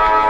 you